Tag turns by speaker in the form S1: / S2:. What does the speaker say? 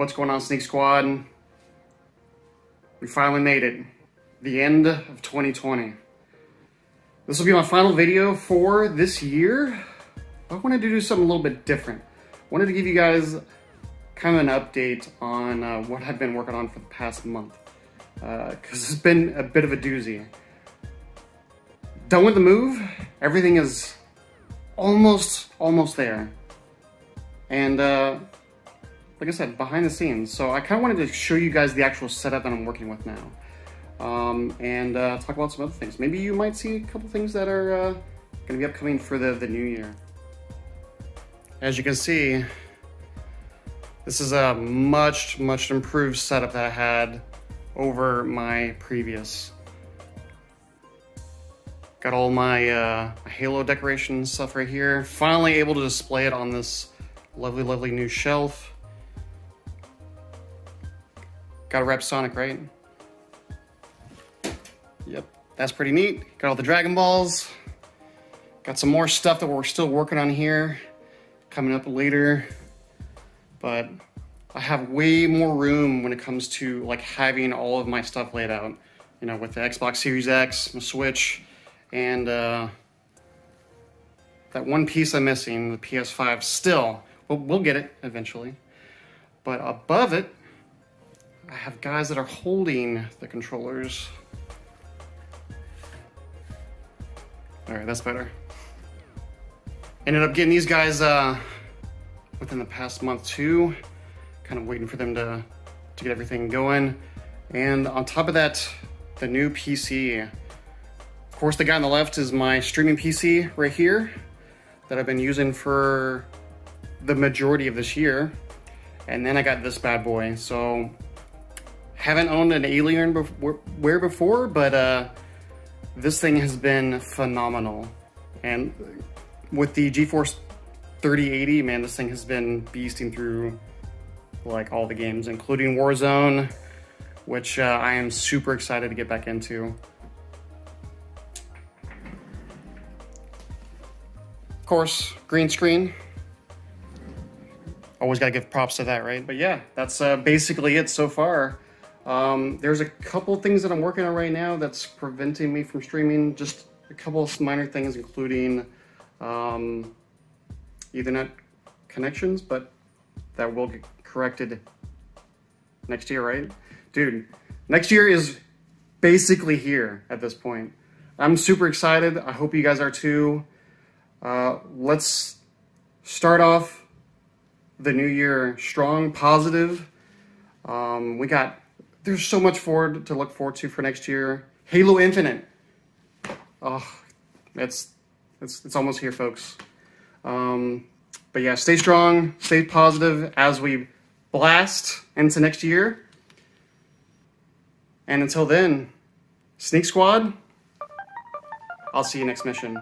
S1: What's going on, Sneak Squad? We finally made it. The end of 2020. This will be my final video for this year. I wanted to do something a little bit different. I wanted to give you guys kind of an update on uh, what I've been working on for the past month. Because uh, it's been a bit of a doozy. Done with the move. Everything is almost, almost there. And uh, like I said, behind the scenes. So I kind of wanted to show you guys the actual setup that I'm working with now. Um, and uh, talk about some other things. Maybe you might see a couple things that are uh, going to be upcoming for the, the new year. As you can see, this is a much, much improved setup that I had over my previous. Got all my uh, Halo decoration stuff right here. Finally able to display it on this lovely, lovely new shelf. Got a rep Sonic, right? Yep, that's pretty neat. Got all the Dragon Balls. Got some more stuff that we're still working on here. Coming up later. But I have way more room when it comes to like having all of my stuff laid out. You know, with the Xbox Series X, my Switch, and uh, that one piece I'm missing, the PS5, still, we'll, we'll get it eventually. But above it, I have guys that are holding the controllers. All right, that's better. Ended up getting these guys uh, within the past month too. Kind of waiting for them to, to get everything going. And on top of that, the new PC. Of course, the guy on the left is my streaming PC right here that I've been using for the majority of this year. And then I got this bad boy. So haven't owned an Alienware before, but uh, this thing has been phenomenal. And with the GeForce 3080, man, this thing has been beasting through like all the games, including Warzone, which uh, I am super excited to get back into. Of course, green screen. Always gotta give props to that, right? But yeah, that's uh, basically it so far. Um, there's a couple things that I'm working on right now that's preventing me from streaming. Just a couple of minor things, including um, Ethernet connections, but that will get corrected next year, right? Dude, next year is basically here at this point. I'm super excited. I hope you guys are too. Uh, let's start off the new year strong, positive. Um, we got there's so much forward to look forward to for next year. Halo Infinite. Oh, it's it's it's almost here, folks. Um, but yeah, stay strong, stay positive as we blast into next year. And until then, Sneak Squad, I'll see you next mission.